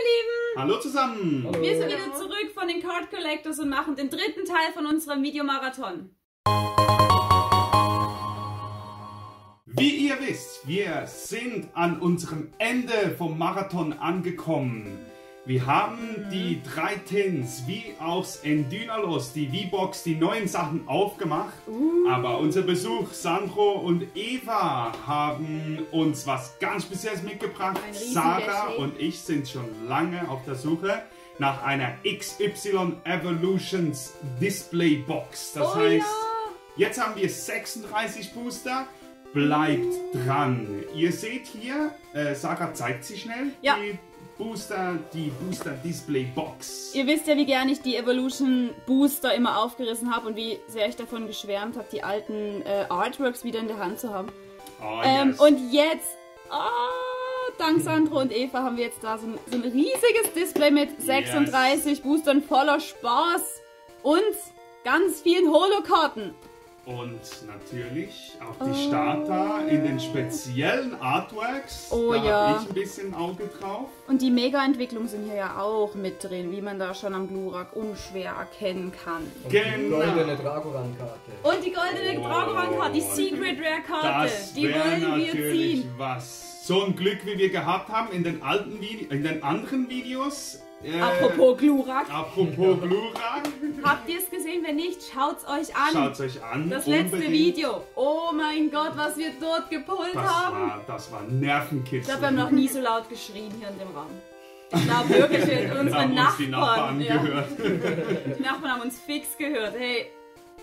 ihr Hallo zusammen. Lieben! Wir sind wieder zurück von den Card Collectors und machen den dritten Teil von unserem Videomarathon. Wie ihr wisst, wir sind an unserem Ende vom Marathon angekommen. Wir haben die drei Tins wie aus Endynalos, die V-Box, die neuen Sachen aufgemacht. Aber unser Besuch, Sandro und Eva, haben uns was ganz Spezielles mitgebracht. Sarah und ich sind schon lange auf der Suche nach einer XY Evolutions Display Box. Das Oh heißt, ja. Jetzt haben wir 36 Booster. Bleibt dran. Ihr seht hier, äh, Sarah zeigt sie schnell. Ja. Die Booster, die Booster Display Box. Ihr wisst ja, wie gerne ich die Evolution Booster immer aufgerissen habe und wie sehr ich davon geschwärmt habe, die alten äh, Artworks wieder in der Hand zu haben. Oh, Ähm, yes. und jetzt, ah, dank Sandro und Eva, haben wir jetzt da so ein, so ein riesiges Display mit 36 Boostern voller Spaß und ganz vielen Holokarten. Und natürlich auch die Starter in den speziellen Artworks. Oh, da ja. habe ich ein bisschen Auge drauf. Und die Mega-Entwicklungen sind hier ja auch mit drin, wie man da schon am Glurak unschwer erkennen kann. Und die Genau. goldene Dragoran-Karte. Und die goldene Oh. Dragoran-Karte, die Secret Rare-Karte, die wollen wir ziehen. was. So ein Glück, wie wir gehabt haben in den alten Vide in den anderen Videos. Äh, Apropos Glurak, Apropos Glurak. habt ihr es gesehen? Wenn nicht, schaut's euch an. Schaut euch an. Das letzte unbedingt. Video. Oh mein Gott, was wir dort gepult Das haben. war, das war Ich Nervenkitzel. glaube, wir haben noch nie so laut geschrien hier in dem Raum. Ich glaube wirklich, unsere haben uns die Nachbarn, Nachbarn ja, gehört. die Nachbarn haben uns fix gehört. Hey,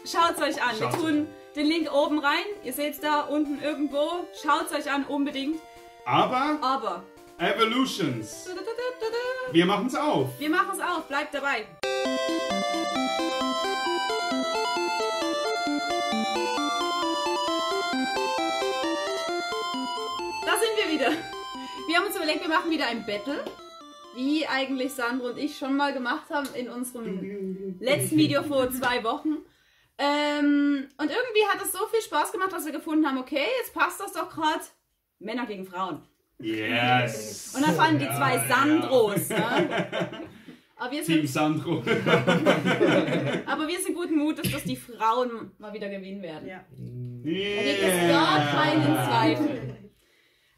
schaut's euch an. Schaut's wir tun den Link oben rein. Ihr seht's da unten irgendwo. Schaut's euch an, unbedingt. Aber Aber Evolutions. Wir machen's auf. wir machen's auf. Bleibt dabei. Da sind wir wieder. Wir haben uns überlegt, wir machen wieder ein Battle. Wie eigentlich Sandro und ich schon mal gemacht haben in unserem letzten Video vor zwei Wochen. Ähm, und irgendwie hat es so viel Spaß gemacht, dass wir gefunden haben, okay, jetzt passt das doch gerade. Männer gegen Frauen. Yes. Und dann fallen die Ja, zwei ja. Sandros. Ne? Aber, wir Team sind, Sandro. aber wir sind guten Mutes, dass die Frauen mal wieder gewinnen werden. Ja. Da gibt es gar keinen Zweifel.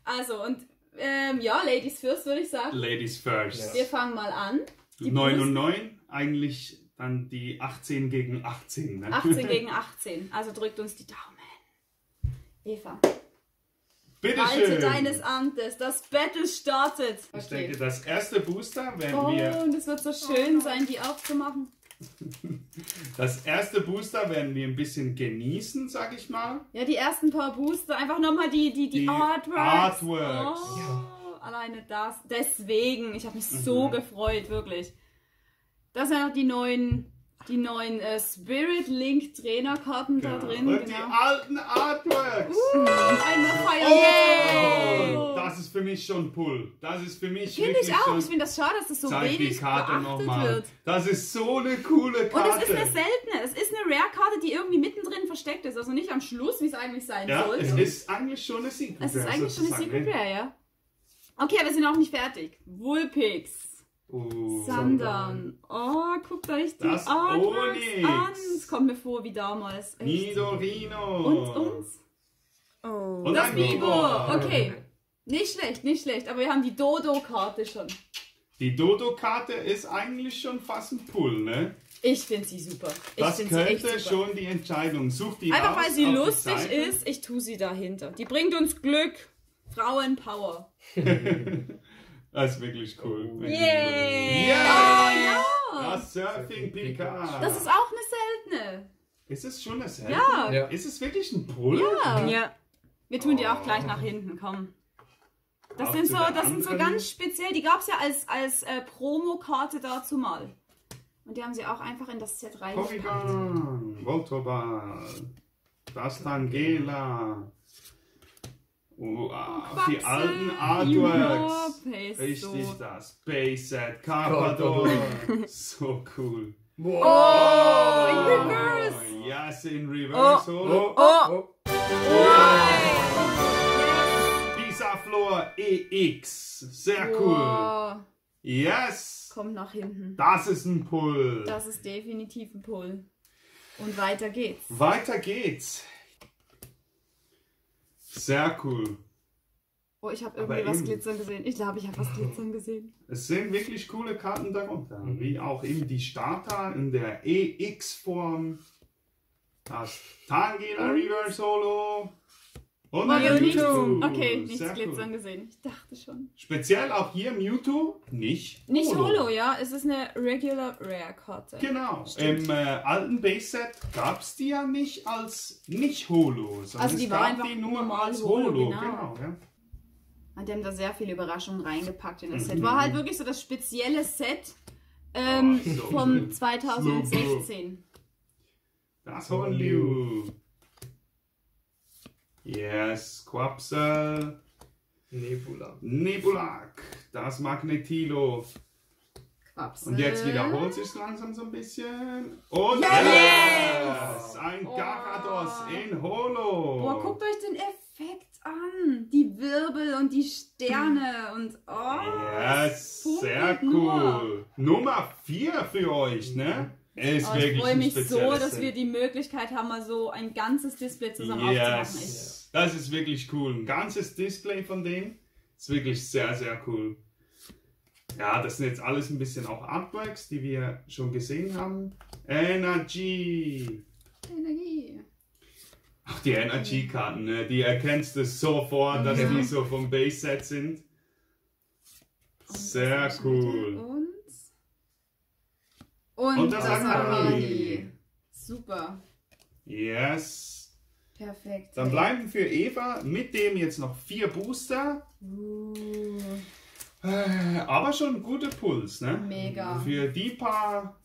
Also, und ähm, ja, Ladies first, würde ich sagen. Ladies first. Wir fangen mal an. Die 9 und 9, eigentlich dann die 18 gegen 18. Ne? 18 gegen 18. Also drückt uns die Daumen. Eva, Bitte halte schön. deines Amtes. Das Battle startet. Ich denke, das erste Booster werden wir Oh, und es wird so schön sein, die aufzumachen. das erste Booster werden wir ein bisschen genießen, sag ich mal. Ja, die ersten paar Booster. Einfach nochmal die, die, die, Die Artworks. Artworks. Oh, alleine das. Deswegen. Ich habe mich so Mhm. gefreut, wirklich. Das sind auch die neuen, die neuen äh, Spirit Link Trainerkarten da drin. Und die Genau. alten Artworks. Und einmal feiern. Oh, das ist für mich schon Pull. Das ist für mich Finde ich auch. Ich finde das schade, dass das so Zeig die wenig Karte beachtet nochmal. wird. Das ist so eine coole Und Karte. es ist eine seltene. Es ist eine Rare-Karte, die irgendwie mittendrin versteckt ist. Also nicht am Schluss, wie es eigentlich sein ja, sollte. es ist eigentlich schon eine Secret. Es ist Rare eigentlich schon eine Secret ne? Rare, ja. Okay, wir sind noch nicht fertig. Vulpix. Oh. Sandern. Oh, guckt euch die Das Artworks an. Es kommt mir vor wie damals. Echt. Nidorino. Und uns? Oh. Und Das ein Bibo. Okay. Nicht schlecht, nicht schlecht. Aber wir haben die Dodo-Karte schon. Die Dodo-Karte ist eigentlich schon fast ein Pull, ne? Ich finde sie super. Ich Das finde sie echt könnte super. schon die Entscheidung. Such die Einfach raus weil sie lustig ist, ich tue sie dahinter. Die bringt uns Glück. Frauenpower. Das ist wirklich cool. Wirklich Yay! Oh Yeah! ja! Das Surfing Picard. Das ist auch eine seltene. Ist es schon eine Selten? Ja. Ja. Ist es wirklich ein Pull? Ja. Ja. Wir tun die auch gleich nach hinten, komm. Das Auch sind so, das sind so ganz speziell, die gab es ja als, als äh, Promokarte dazu mal. Und die haben sie auch einfach in das Set reingepackt. Porygon, Voltoball, das Oh, ah, die alten Artworks. Richtig, das Base Set, Carpador. so cool. Wow. Oh, in Reverse. Oh, yes, in Reverse. Oh, Oh. Pisa Floor EX. Sehr cool. Wow. Yes! Kommt nach hinten. Das ist ein Pull. Das ist definitiv ein Pull. Und weiter geht's. Weiter geht's. Sehr cool. Oh, ich habe Aber irgendwie was eben. glitzern gesehen. Ich glaube, ich habe was glitzern gesehen. Es sind wirklich coole Karten darunter. Mhm. Wie auch eben die Starter in der EX-Form. Das Tangela Reverse Holo. Und. Mewtwo. Okay, nichts Sehr glitzern cool. gesehen. Ich dachte schon. Speziell auch hier Mewtwo, nicht Nicht Holo, ja. Es ist eine Regular Rare Karte. Genau. Stimmt. Im äh, alten Base-Set gab es die ja nicht als nicht Holo, sondern Also die es war gab einfach die nur als Holo, Holo. genau. Genau, ja. Und die haben da sehr viele Überraschungen reingepackt in das Mhm. Set. War halt wirklich so das spezielle Set ähm, Oh, so vom gut. 2016. Das Honliu. Yes, Quapsel. Nebula. Nebulak. Das Magnetilo. Quapsel. Und jetzt wiederholt sich langsam so ein bisschen. Und Yes! yes! Ein Oh. Garados in Holo. Boah, guckt euch den Effekt an. Die Wirbel und die Sterne und oh. Yes, sehr nur. cool. Nummer 4 für euch, ne? Ist Oh, ich freue mich so, dass Set. wir die Möglichkeit haben, mal so ein ganzes Display zusammen aufzumachen. Yes, das ist wirklich cool. Ein ganzes Display von dem ist wirklich sehr, sehr cool. Ja, das sind jetzt alles ein bisschen auch Artworks, die wir schon gesehen haben. Energy. Energie. Ach, die Energy-Karten, ne? die erkennst du sofort, dass Ja. die so vom Base-Set sind. Sehr cool. Und, und, Und das das. Akali. Super. Yes. Perfekt. Dann bleiben für Eva mit dem jetzt noch vier Booster. Uh, Äh, Aber schon gute Puls, ne? Mega. Für die paar.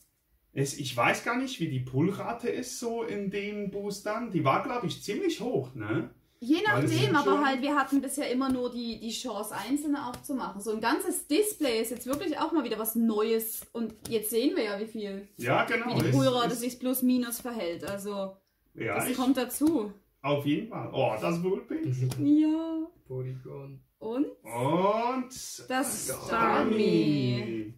Es, ich weiß gar nicht, wie die Pullrate ist so in den Boostern. Die war, glaube ich, ziemlich hoch, ne? Je nachdem, aber halt, wir hatten bisher immer nur die, die Chance, einzelne aufzumachen. So ein ganzes Display ist jetzt wirklich auch mal wieder was Neues. Und jetzt sehen wir ja, wie viel, Ja, genau. wie die Pullrate ist- sich plus minus verhält. Also, Ja, das ich, kommt dazu. auf jeden Fall. Oh, das Wohlbild. Ja. Polygon. Und Und das Starmie.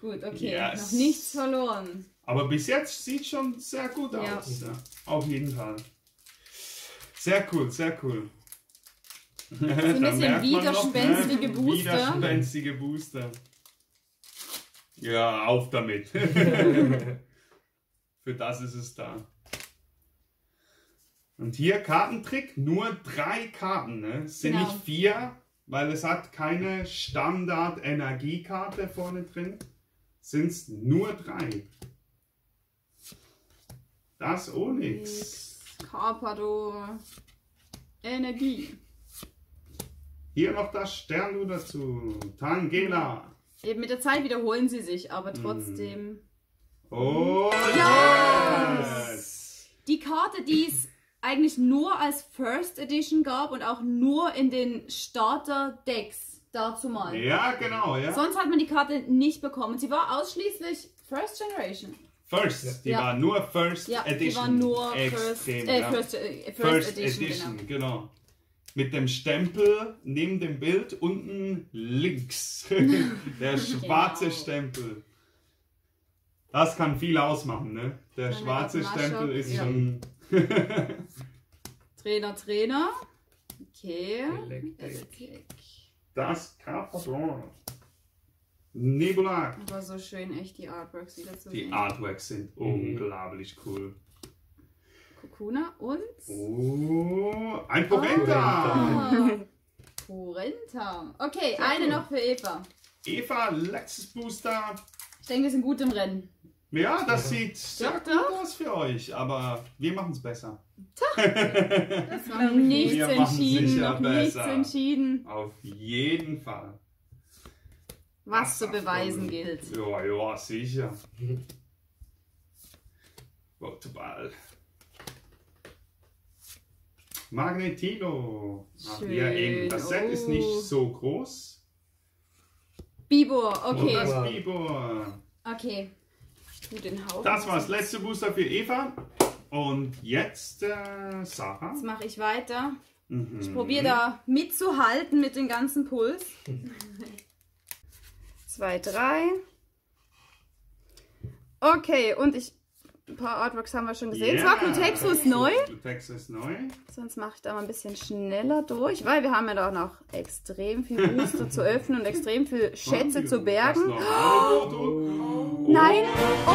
Gut, okay. Yes. Noch nichts verloren. Aber bis jetzt sieht schon sehr gut Ja. aus. Ja. Auf jeden Fall. Sehr cool, sehr cool. So ein bisschen widerspenstige Booster. Widerspenstige Booster. Ja, auf damit. Für das ist es da. Und hier Kartentrick, nur drei Karten, ne? Es sind Genau. nicht vier, weil es hat keine Standard-Energiekarte vorne drin. Sind es nur drei. Das Onyx. Carpador. Energie. Hier noch das Sternlu dazu. Tangela. Eben mit der Zeit wiederholen sie sich, aber trotzdem. Oh, Ja! yes! Die Karte, die es eigentlich nur als First Edition gab und auch nur in den Starter-Decks dazu mal. Ja, genau, ja. Sonst hat man die Karte nicht bekommen. Sie war ausschließlich First Generation. First, die Ja. war nur First Ja, Edition. die war nur First, äh. First, äh, First, First Edition. Edition, Genau. genau. Mit dem Stempel neben dem Bild unten links. Der schwarze Genau. Stempel. Das kann viel ausmachen, ne? Der schwarze Stempel ist ja. schon. Trainer, Trainer. Okay. Elektrik. Das Carpador. Nebula. Aber so schön echt die Artworks wieder zu Die sehen. Artworks sind Mhm. unglaublich cool. Kokuna und Oh, ein Porenta. Ah, Porenta. Okay, Sehr eine cool. noch für Eva. Eva, letztes Booster. Ich denke, wir sind gut im Rennen. Ja, das sieht sehr Doch, gut doch. aus für euch, aber wir machen es besser. Noch nichts Wir machen entschieden, noch nichts besser. entschieden. Auf jeden Fall. Was zu beweisen gilt. Ja, ja, sicher. Waterball. Magnetilo. Ach, Schön. ja, eben. Das Set ist Oh. nicht so groß. Bibor, Und okay. das Wow. Bibor. Okay. Ich tu den Haufen. Das war das letzte Booster für Eva. Und jetzt äh, Sarah. Jetzt mache ich weiter. Mhm. Ich probiere da mitzuhalten mit dem ganzen Puls. zwei, drei. Okay, und ich. Ein paar Artworks haben wir schon gesehen. Ja. Zwar Clutexo ist neu, Clutexo ist neu. sonst mache ich da mal ein bisschen schneller durch, weil wir haben ja da noch extrem viel Booster zu öffnen und extrem viel Schätze zu bergen. Foto. Nein! Oh!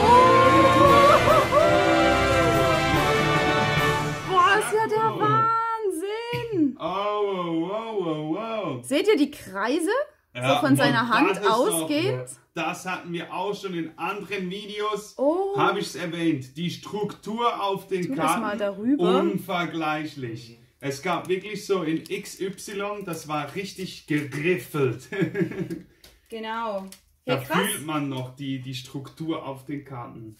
Boah, ist ja der Wahnsinn! Oh, wow, wow, wow, wow. Seht ihr die Kreise? Ja, so von seiner Hand ausgehend? Das hatten wir auch schon in anderen Videos. Oh. Habe ich es erwähnt. Die Struktur auf den Tu Karten mal darüber. unvergleichlich. Es gab wirklich so in XY, das war richtig geriffelt. Genau. Da krass. fühlt man noch die, die Struktur auf den Karten.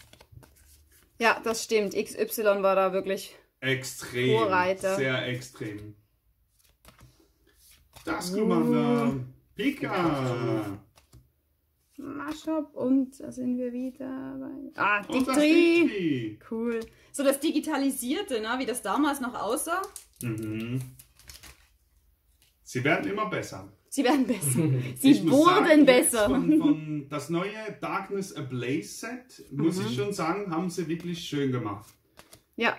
Ja, das stimmt. XY war da wirklich. Extrem. Vorreiter. Sehr extrem. Das Uh. Commander. Pika. Maschop und da sind wir wieder bei. Ah. Dictri. Cool. So das Digitalisierte, ne? wie das damals noch aussah. Mhm. Sie werden immer besser. Sie werden besser. Sie Ich wurden besser. Von, von das neue Darkness Ablaze Set, muss Mhm. ich schon sagen, haben sie wirklich schön gemacht. Ja,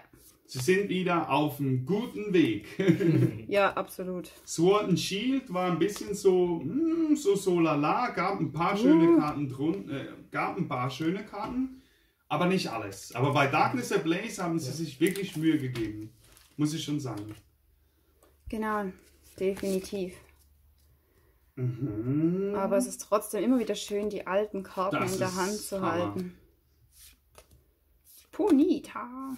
Sie sind wieder auf einem guten Weg. ja, absolut. Sword and Shield war ein bisschen so, hm, so, so lala, gab ein paar schöne Karten drun, äh, gab ein paar schöne Karten, aber nicht alles. Aber bei Darkness Ablaze haben sie sich wirklich Mühe gegeben. Muss ich schon sagen. Genau, definitiv. Mhm. Aber es ist trotzdem immer wieder schön, die alten Karten Das in der Hand zu Hammer. halten. Punita.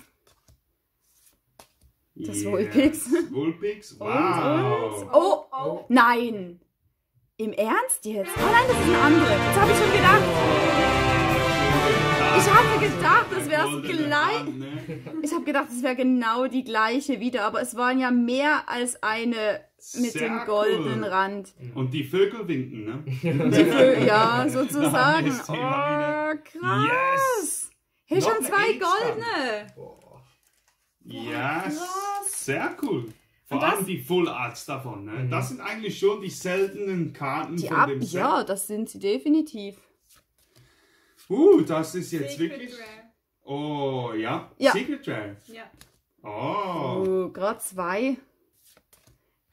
Das Vulpix. Vulpix, Und, wow. und. Oh, oh, nein. Im Ernst jetzt? Oh nein, das ist eine andere. Jetzt habe ich schon gedacht. Ich hatte gedacht, das wäre das gleich. Ne? Ich habe gedacht, es wäre genau die gleiche wieder, aber es waren ja mehr als eine mit Sehr dem goldenen cool. Rand. Und die Vögel winken, ne? Die Vö- ja, sozusagen. Oh, krass. Yes! Hey, Noch schon zwei goldene. Boah. Ja, krass. sehr cool. Vor Und das- allem die Full Arts davon. Ne? Das sind eigentlich schon die seltenen Karten Die von ab, dem Set. ja, das sind sie definitiv. Uh, das ist jetzt Secret wirklich. Rare. Oh, ja. Ja. Secret Rare. Ja. Oh. Oh, gerade zwei.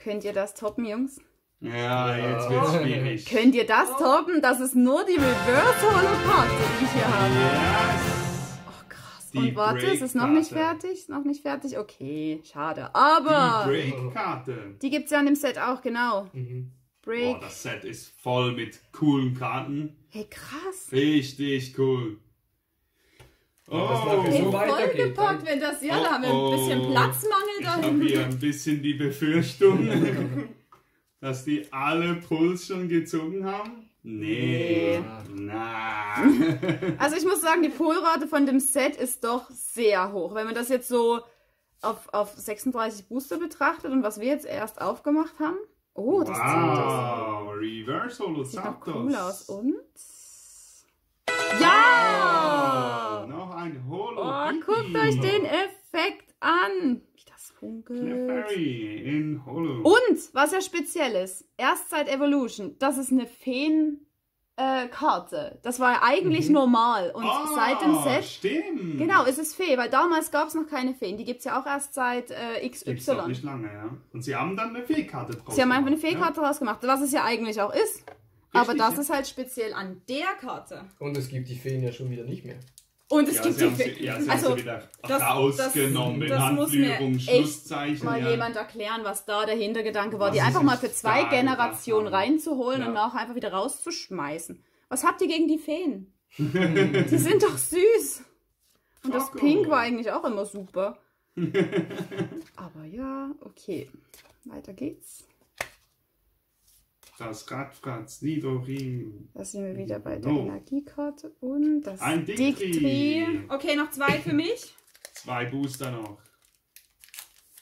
Könnt ihr das toppen, Jungs? Ja, jetzt wird's schwierig. Könnt ihr das toppen? Das ist nur die Reverse Holo-Karte, die ich hier habe. Yes. Oh, krass. Die Und warte, es ist noch nicht fertig? Noch nicht fertig? Okay, schade. Die Aber Break-Karte. die gibt es ja in dem Set auch, genau. Mhm. Break. Boah, das Set ist voll mit coolen Karten. Hey, krass. Richtig cool. Das Oh, so voll weitergeht, gepackt, dann- wenn das, ja, Oh, da haben wir ein bisschen oh. Platzmangel ich da habe hier ein bisschen die Befürchtung, dass die alle Puls schon gezogen haben. Nee. Na. Also ich muss sagen, die Polrate von dem Set ist doch sehr hoch. Wenn man das jetzt so auf, auf 36 Booster betrachtet und was wir jetzt erst aufgemacht haben. Oh, das wow. Reverse Holo sieht noch cool aus. Und? Ja! Oh, noch ein Holo. Oh, guckt euch den Effekt an. Wie das funkelt. In Holo. Und, was ja speziell ist, erst seit Evolution, das ist eine Feen äh, Karte. Das war ja eigentlich normal. Und Ah, seit dem Set Stimmt. Genau, es ist Fee, weil damals gab es noch keine Feen. Die gibt es ja auch erst seit äh, Gibt's doch XY. nicht lange, ja. Und sie haben dann eine Fee-Karte draus Sie haben einfach eine gemacht, Fee-Karte rausgemacht, was es ja eigentlich auch ist. Aber das ja. ist halt speziell an der Karte. Und es gibt die Feen ja schon wieder nicht mehr. Und es Ja, gibt sie die sie, ja, sie also, wieder das- rausgenommen das- das muss mir Handführung, Schlusszeichen. mal ja. jemand erklären, was da der Hintergedanke war, Was die einfach mal für zwei Generationen reinzuholen Ja. und nachher einfach wieder rauszuschmeißen. Was habt ihr gegen die Feen? die sind doch süß. Und das. Pink war eigentlich auch immer super. Aber ja, okay. Weiter geht's. Das Radfratz, Nidorin. Da sind wir wieder bei der No. Energiekarte und das Ein Dictri. Dictri. Okay, noch zwei für mich. Zwei Booster noch.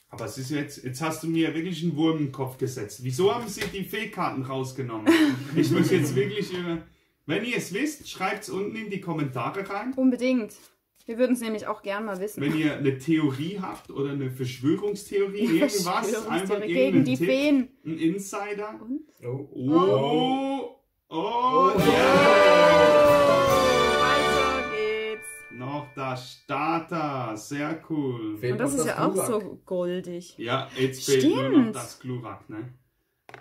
Aber es ist jetzt, jetzt hast du mir wirklich einen Wurm im Kopf gesetzt. Wieso haben sie die Fee-Karten rausgenommen? Ich muss jetzt wirklich über. Wenn ihr es wisst, schreibt es unten in die Kommentare rein. Unbedingt. Wir würden es nämlich auch gerne mal wissen. Wenn ihr eine Theorie habt oder eine Verschwörungstheorie, irgendwas, Verschwörungstheorie einfach gegen die Tipp, Feen. Ein Insider. Und? Oh. Oh. oh. oh. oh, oh. Yeah. Weiter geht's. Noch der Starter. Sehr cool. Fehlt Und das ist das ja Glurak. auch so goldig. Ja, jetzt fehlt Stimmt. nur noch das Glurak, ne?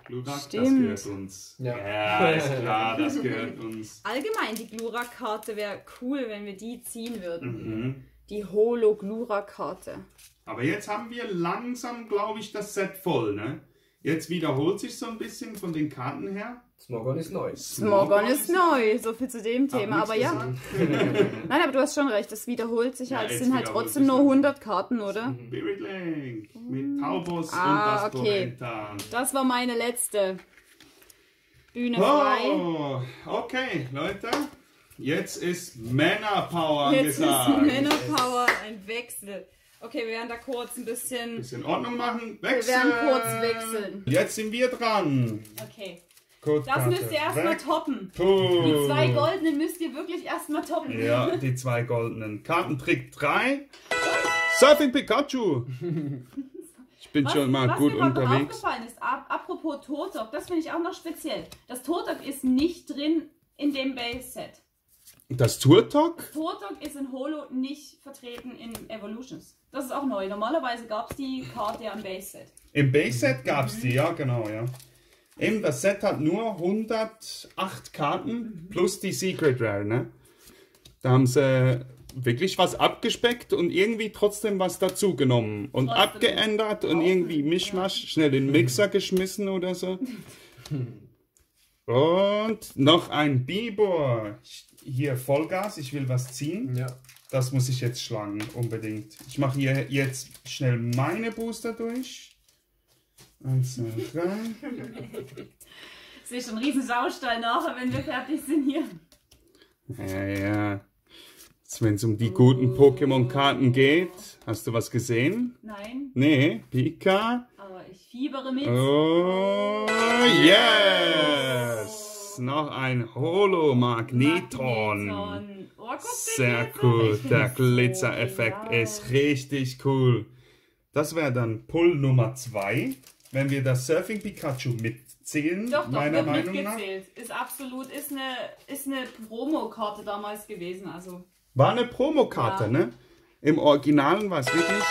Glurak, Stimmt. das gehört uns. Ja. ist klar, das gehört uns. Allgemein, die Glurak-Karte wäre cool, wenn wir die ziehen würden. Mhm. Die Holo-Glurak-Karte. Aber jetzt haben wir langsam, glaube ich, das Set voll, ne? Jetzt wiederholt sich so ein bisschen von den Karten her. Smogon ist neu. Smogon ist neu, so viel zu dem Thema. Hab Aber ja, nein, aber du hast schon recht, es wiederholt sich Ja, halt. Es jetzt sind halt trotzdem nur halt. 100 Karten, oder? Spirit Link mit Taubos Ah, und das okay. Das war meine letzte Bühne frei. Oh, okay, Leute. Jetzt ist Männerpower Jetzt ist angesagt. Männerpower ein Wechsel. Okay, wir werden da kurz ein bisschen. Bisschen Ordnung machen. Wir Wechseln. werden kurz wechseln. Jetzt sind wir dran. Okay. Gut, Das müsst ihr erstmal toppen. toppen. Die zwei goldenen müsst ihr wirklich erstmal toppen. Ja, die zwei goldenen. Kartentrick 3. Surfing Pikachu. Ich bin Was, schon mal was gut mir gerade noch unterwegs. aufgefallen ist, ap apropos Totok, das finde ich auch noch speziell. Das Totok ist nicht drin in dem Base-Set. Das Turtok? Totok ist in Holo nicht vertreten in Evolutions. Das ist auch neu. Normalerweise gab es die Karte ja im Base-Set. Im Base-Set gab es die, ja, genau, ja. Eben, das Set hat nur 108 Karten plus die Secret Rare, ne? Da haben sie wirklich was abgespeckt und irgendwie trotzdem was dazu genommen und Trotzdem. abgeändert und irgendwie Mischmasch, schnell in den Mixer geschmissen oder so. Und noch ein Bibor. Hier Vollgas, ich will was ziehen. Ja. Das muss ich jetzt schlagen, unbedingt. Ich mache hier jetzt schnell meine Booster durch. Eins, zwei, drei. Ich sehe schon einen riesen Saustall nachher, wenn wir fertig sind hier. Ja, ja. Jetzt, wenn es um die guten Pokémon-Karten geht, hast du was gesehen? Nein, Nee, Pika. aber ich fiebere mit. Oh, yes! Noch ein Holo-Magneton. Magneton. Oh, guck, Sehr Glitzer. cool. Der so Glitzereffekt genial. ist richtig cool. Das wäre dann Pull Nummer 2, wenn wir das Surfing Pikachu mitzählen, Doch, doch, meiner Meinung nach. mitgezählt. Ist absolut, ist eine, ist eine Promokarte damals gewesen. Also, War eine Promokarte, Ja. ne? Im Originalen war es wirklich.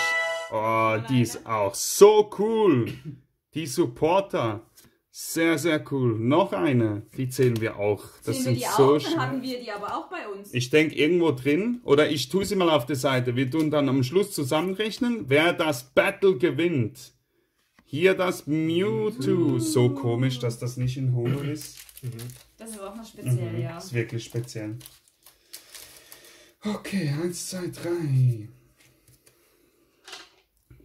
Oh, die ist auch so cool. Die Supporter. Sehr, sehr cool. Noch eine. Die zählen wir auch. Das wir sind die so auch, dann hatten wir die aber auch bei uns. Ich denke irgendwo drin, oder ich tue sie mal auf der Seite. Wir tun dann am Schluss zusammenrechnen, wer das Battle gewinnt. Hier das Mewtwo. So komisch, dass das nicht in Holo ist. Das ist auch noch speziell, Mhm, ja. Ist wirklich speziell. Okay, eins, zwei, drei.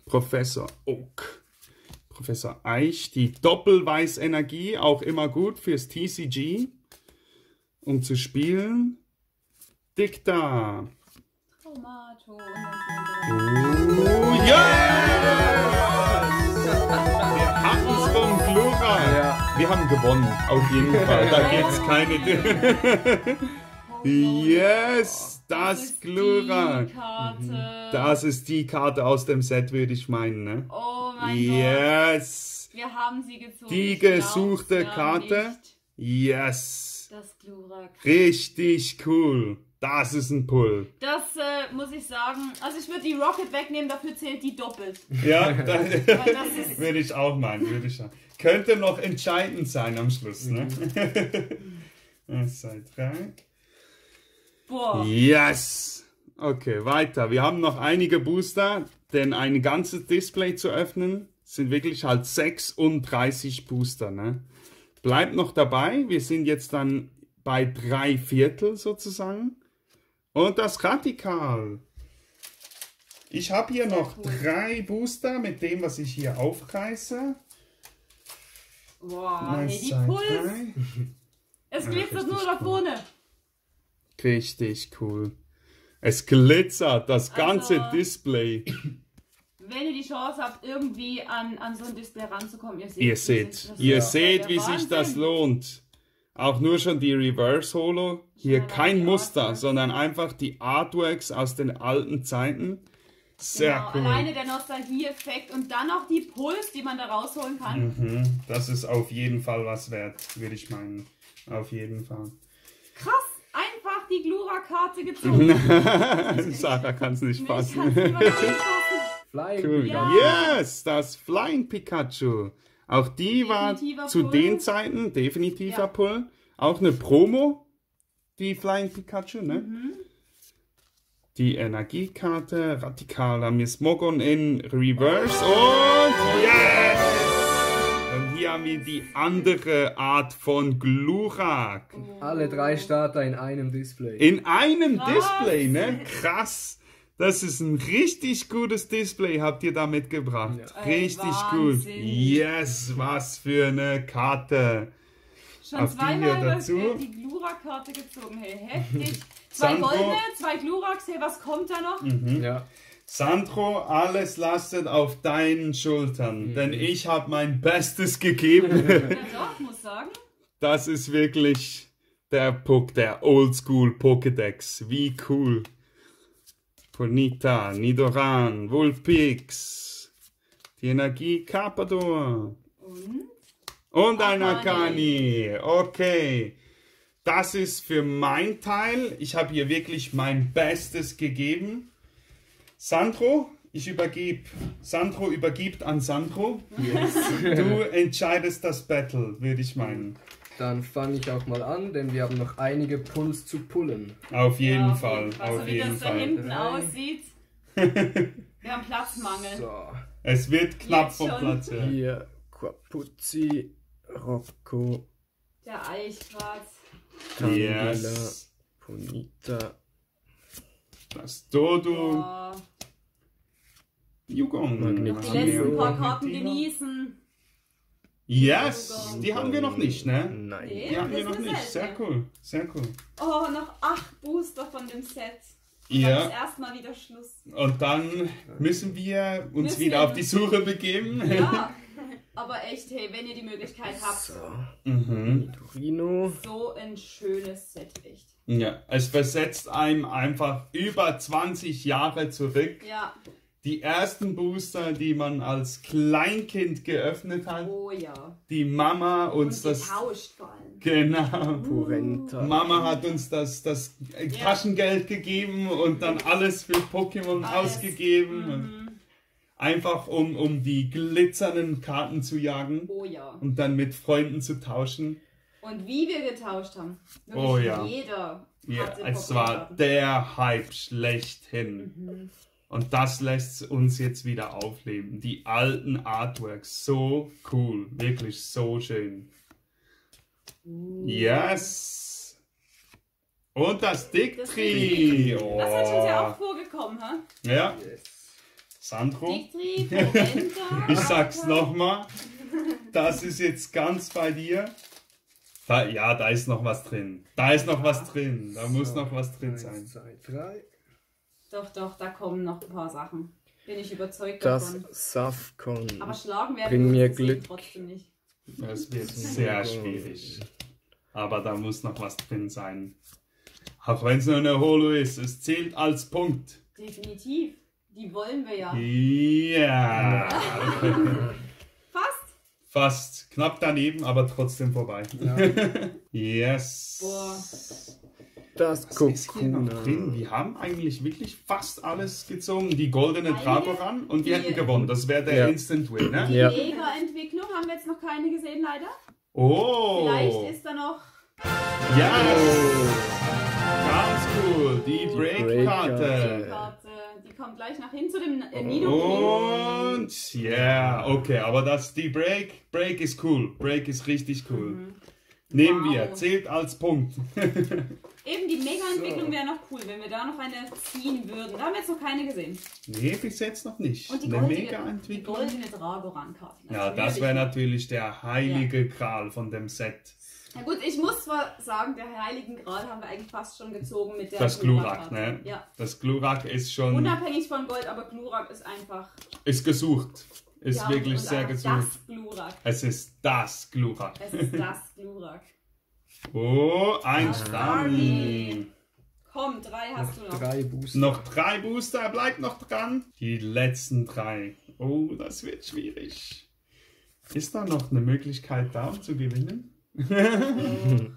Professor Oak. Professor Eich, die Doppelweißenergie, auch immer gut fürs TCG. Um zu spielen. Dicta. Tomato. Oh, yes! Wir hatten vom Glura. Ja. Wir haben gewonnen, auf jeden Fall. Da gibt's keine. yes, das. Die Karte. Das ist die Karte aus dem Set, würde ich meinen, ne? Oh mein Gott. Yes. Wir haben sie gezogen. Die gesuchte Karte. nicht. Yes. Das Glurak. Richtig cool. Das ist ein Pull. Das äh, muss ich sagen. Also ich würde die Rocket wegnehmen, dafür zählt die doppelt. Ja, das das ist. würde ich auch meinen, würde ich auch. Könnte noch entscheidend sein am Schluss, ne? Eins, zwei, drei. Boah. Yes! Okay, weiter. Wir haben noch einige Booster, denn ein ganzes Display zu öffnen sind wirklich halt 36 Booster, ne? Bleibt noch dabei. Wir sind jetzt dann bei drei Viertel sozusagen. Und das Radikal. Ich habe hier noch drei Booster mit dem, was ich hier aufreiße. Boah, nee, Eins, die Puls. Es glitzert richtig nur da cool. vorne. Richtig cool. Es glitzert, das ganze Also- Display. Wenn ihr die Chance habt, irgendwie an, an so ein Display ranzukommen, ihr seht, Ihr seht, ihr Ja, seht, wie sich das lohnt. Auch nur schon die Reverse Holo. Hier Ja, kein Muster, Artworks. sondern einfach die Artworks aus den alten Zeiten. Sehr genau, cool. Alleine der Nostalgie-Effekt und dann noch die Puls, die man da rausholen kann. Mhm, das ist auf jeden Fall was wert, würde ich meinen. Auf jeden Fall. Krass, einfach die Glura-Karte gezogen. Sarah kann es nicht fassen. Flying Cool. Ja. Yes, das Flying Pikachu. Auch die war Definitiver zu Pull. den Zeiten definitiver Ja. Pull. Auch eine Promo, die Flying Pikachu, ne? Mhm. Die Energiekarte, Radikaler Mismogon in Reverse und yes! Und hier haben wir die andere Art von Glurak. Alle drei Starter in einem Display. In einem Krass. Display, ne? Krass. Das ist ein richtig gutes Display, habt ihr da mitgebracht. Ja. Ey, Richtig gut. Wahnsinn. Yes, was für eine Karte. Schon Auf die hier zweimal dazu. dazu. die Glura-Karte gezogen. Hey, heftig. Zwei Sandro. goldene, zwei Gluraks. Hey, was kommt da noch? Mhm. Ja. Sandro, alles lastet auf deinen Schultern, denn ich habe mein Bestes gegeben. Ja doch, muss sagen. das ist wirklich der Puck, der Oldschool Pokédex. Wie cool. Ponita, Nidoran, Vulpix, die Energie Carpador. Und? Und ein Akani. Okay. Das ist für mein Teil. Ich habe hier wirklich mein Bestes gegeben. Sandro, ich übergebe. Sandro übergibt an Sandro. Du entscheidest das Battle, würde ich meinen. Dann fange ich auch mal an, denn wir haben noch einige Pulls zu pullen. Auf jeden Ja, Fall. Also auf wie jeden das da Fall. hinten Drei. aussieht. Wir haben Platzmangel. So, Es wird knapp Jetzt vom schon. Platz. Ja. hier Quapuzzi, Rocco, Der Eichgras. Tangela, Yes. Ponita, Das Dodo. Oh, Yugong. Magneto. die letzten paar Karten genießen. Yes, die haben wir noch nicht, ne? Nein. Nee. Die haben wir noch nicht. Sehr cool. Sehr cool. Oh, noch acht Booster von dem Set. Dann Ja. ist erstmal wieder Schluss. Und dann müssen wir uns Müssen wieder wir- auf die Suche begeben. Ja, aber echt, hey, wenn ihr die Möglichkeit habt, So, Mhm. Torino, so ein schönes Set, echt. Ja, es versetzt einem einfach über 20 Jahre zurück. Ja, Die ersten Booster, die man als Kleinkind geöffnet hat. oh ja. Die Mama uns Und das. getauscht vor allem. Genau. Purenta, Mama hat uns das, das Taschengeld gegeben und dann alles für Pokémon Alles. ausgegeben. Mhm. Einfach um, um die glitzernden Karten zu jagen Oh ja. und dann mit Freunden zu tauschen. Und wie wir getauscht haben. Wirklich Oh ja. Jeder Ja, es war der Hype schlechthin. Mhm. Und das lässt uns jetzt wieder aufleben. Die alten Artworks, so cool, wirklich so schön. Yes! Und das Das, Dicktree! das hat uns ja auch Oh. vorgekommen, hä? Ja, yes. Sandro, Dictri, Porenta. ich sag's nochmal. Das ist jetzt ganz bei dir. Da, ja, da ist noch was drin. Da ist noch was drin. Da muss noch was drin eins, sein. zwei, drei. Doch, doch, da kommen noch ein paar Sachen. Bin ich überzeugt Das davon. Safcon. Aber schlagen werden Bring wir Glück. trotzdem nicht. Das wird sehr schwierig. Aber da muss noch was drin sein. Auch wenn es nur eine Holo ist, es zählt als Punkt. Definitiv. Die wollen wir ja. Ja. Fast. Fast knapp daneben, aber trotzdem vorbei. Yes. Boah. Das Was ist hier noch drin? Wir haben eigentlich wirklich fast alles gezogen. Die goldene Dragoran und wir die- hätten gewonnen. Das wäre der Ja. Instant Win, ne? Ja. Die Mega-Entwicklung haben wir jetzt noch keine gesehen, leider. Oh. Vielleicht ist da noch. Ja. Ganz cool. Die Break-Karte. Break-Karte. Karte. Die kommt gleich nach hin zu dem äh, Nido. Und ja, okay, aber das die Break, Break ist cool. Break ist richtig cool. Nehmen Wow. wir, zählt als Punkt. Eben die Mega-Entwicklung So. wäre noch cool, wenn wir da noch eine ziehen würden. Da haben wir jetzt noch keine gesehen. nee, bis jetzt noch nicht. Und die Eine goldene, die Mega-Entwicklung. goldene Dragoran-Karte. Ja, das wäre natürlich der heilige Gral von dem Set. Na gut, ich muss zwar sagen, der Heiligen Gral haben wir eigentlich fast schon gezogen mit der Das Glurak, ne? Ja. Das Glurak ist schon, Unabhängig von Gold, aber Glurak ist einfach. ist gesucht. Ist ja, wirklich sehr gesucht. Das Glurak. Es ist das Glurak. Es ist das Glurak. Oh, ein Das Stani. Komm, drei hast du noch. Drei Booster. Noch drei Booster, bleibt noch dran. Die letzten drei. Oh, das wird schwierig. Ist da noch eine Möglichkeit da, um zu gewinnen? Wenn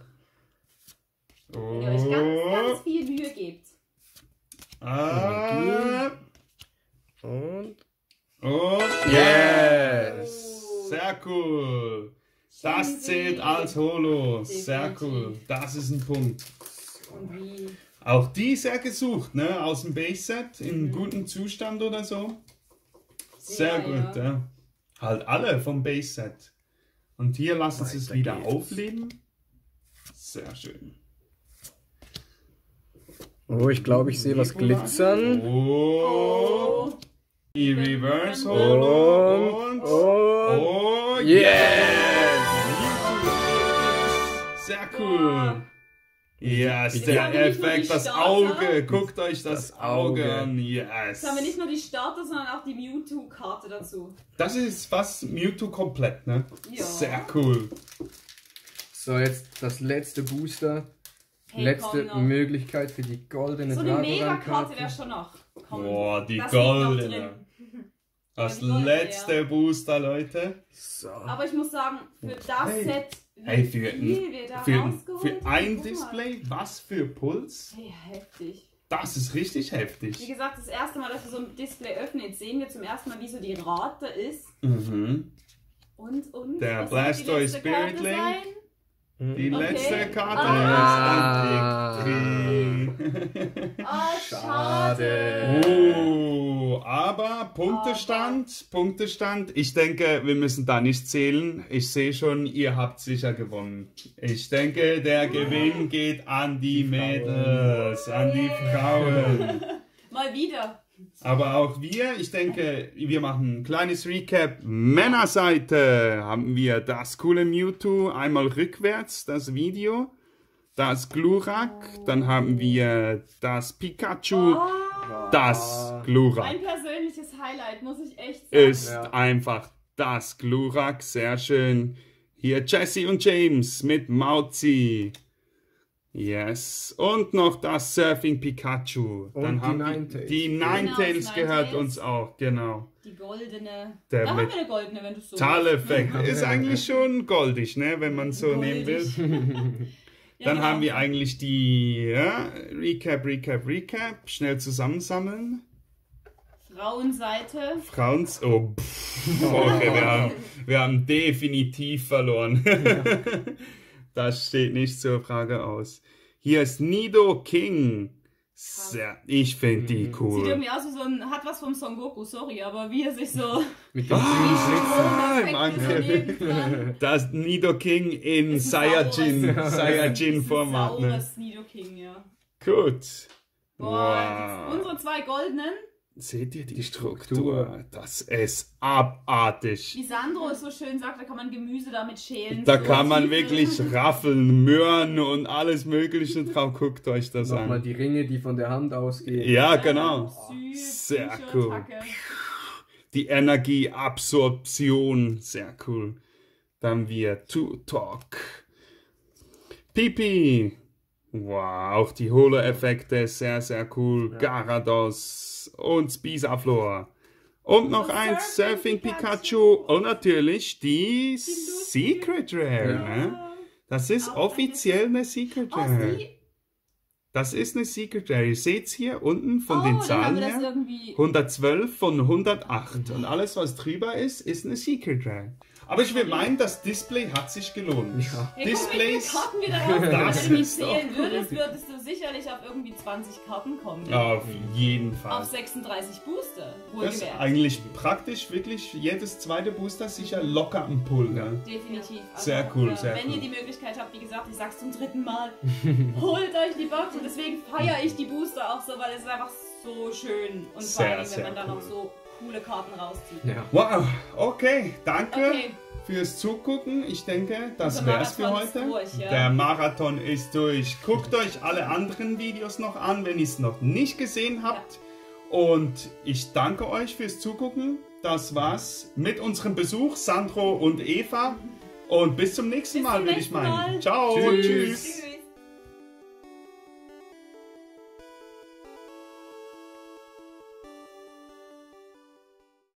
ihr euch ganz, ganz oh, Ah, Und. Und Yes! Sehr cool. Das zählt als Holo. Sehr cool. Das ist ein Punkt. Auch die sehr gesucht, ne? Aus dem Base-Set in gutem Zustand oder so. Sehr, gut, ja. ja. Halt alle vom Base-Set. Und hier lassen sie es wieder geht's. aufleben. Sehr schön. Oh, ich glaube, ich sehe was glitzern. Oh. Oh. Die Reverse Holo. Und. Und. Und. Oh, Yes! Sehr cool. Yes, Jetzt der Effekt, die das. Auge. Guckt euch das, Das Auge Auge. an. Jetzt Yes. haben wir nicht nur die Starter, sondern auch die Mewtwo-Karte dazu. Das ist fast Mewtwo komplett, ne? Ja. Sehr cool. So, jetzt das letzte Booster. Hey, Letzte. Möglichkeit für die goldene So eine Megakarte wäre schon noch. Komm, Boah, die das liegt noch goldene. Das letzte Booster, Leute. So. Aber ich muss sagen, für das Hey. Set, wie Hey, für, viel wir da für, ein. Display, was für Puls? Hey, heftig. Das ist richtig Wie heftig. gesagt, das erste Mal, dass wir so ein Display öffnen, jetzt sehen wir zum ersten Mal, wie so die Rate ist. Mhm. Und, und. Der Blastoise Spiritling. Sein? Die Okay. letzte Karte Ah. ist ein Victory. Ah, schade. Oh, aber Punktestand, Punktestand. Ich denke, wir müssen da nicht zählen. Ich sehe schon, ihr habt sicher gewonnen. Ich denke, der Gewinn geht an die Mädels, an die Frauen. Mal wieder. Aber auch wir, ich denke, wir machen ein kleines Recap. Männerseite haben wir das coole Mewtwo einmal rückwärts, das Video. Das Glurak, dann haben wir das Pikachu, das Glurak. Mein persönliches Highlight, muss ich echt sagen. Ist Ja. einfach das Glurak, sehr schön. Hier Jesse und James mit Mauzi. Yes. Und noch das Surfing Pikachu. Und Dann die haben Ninetales. Die Genau, Ninetales das gehört Ninetales. uns auch, genau. Die goldene. Der da haben wir eine goldene, wenn du so Zahleffekt. Ist eigentlich schon goldig, ne, wenn man so nehmen will. Ja, Dann genau. haben wir eigentlich die ja, Recap, Recap, Recap. Schnell zusammensammeln. Frauenseite. Frauens. Oh, pff, okay, wir, haben, wir haben definitiv verloren. Das steht nicht zur Frage aus. Hier ist Nido King. Sehr, ich finde die Sieht cool. irgendwie aus wie so ein. Hat was vom Son Goku, sorry, aber wie er sich so. Mit dem. Ah, so nebendran. Das Nido King in Ist Saiyajin, saures- Saiyajin Ein Format. Ne? Saures Nido King, ja. Gut. Boah, Wow. unsere zwei goldenen. Seht ihr die, Die Struktur? Struktur. Das ist abartig. Wie Sandro es so schön sagt, da kann man Gemüse damit schälen. Da So kann man wirklich raffeln, Möhren und alles Mögliche drauf. Guckt euch das Nochmal an. die Ringe, die von der Hand ausgehen. Ja, genau. Süß, Sehr cool. Attacke. Die Energieabsorption, sehr cool. Dann wir To Talk. Pipi. Wow, auch die Holo-Effekte, sehr, sehr cool. Garados und Spisaflor. Und noch Das ein Surfing Pikachu und natürlich die Secret Rare. Ja. Ne? Das ist Auch offiziell eine Secret Oh, Rare. Das ist eine Secret Rare. Ihr seht hier unten von oh, den Zahlen her. irgendwie. 112 von 108 und alles was drüber ist, ist eine Secret Rare. Aber ich will meinen, das Display hat sich gelohnt. Ja. Hey, guck, wie viele Displays. Karten wir da haben. Wenn du doch zählen würdest, würdest du sicherlich auf irgendwie 20 Karten kommen. Auf jeden Fall. Auf 36 Booster, Das ist eigentlich praktisch wirklich jedes zweite Booster sicher locker am Pull. Ne? Definitiv. Also, Sehr cool, ja, sehr wenn cool. ihr die Möglichkeit habt, wie gesagt, ich sag's zum dritten Mal, holt euch die Box und deswegen feiere ich die Booster auch so, weil es ist einfach so schön und vor Sehr, allem, wenn sehr man dann cool. noch so coole Karten rauszieht. Ja. Wow, okay, danke Okay. fürs Zugucken. Ich denke, das Unser wär's für heute. durch, ja. Der Marathon ist durch. Guckt euch alle anderen Videos noch an, wenn ihr es noch nicht gesehen habt. Und ich danke euch fürs Zugucken. Das war's mit unserem Besuch, Sandro und Eva. Und bis zum nächsten Bis Mal, würde ich meinen. Mal. Ciao, Tschüss. tschüss. Tschüss.